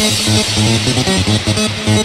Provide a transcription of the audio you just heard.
うん。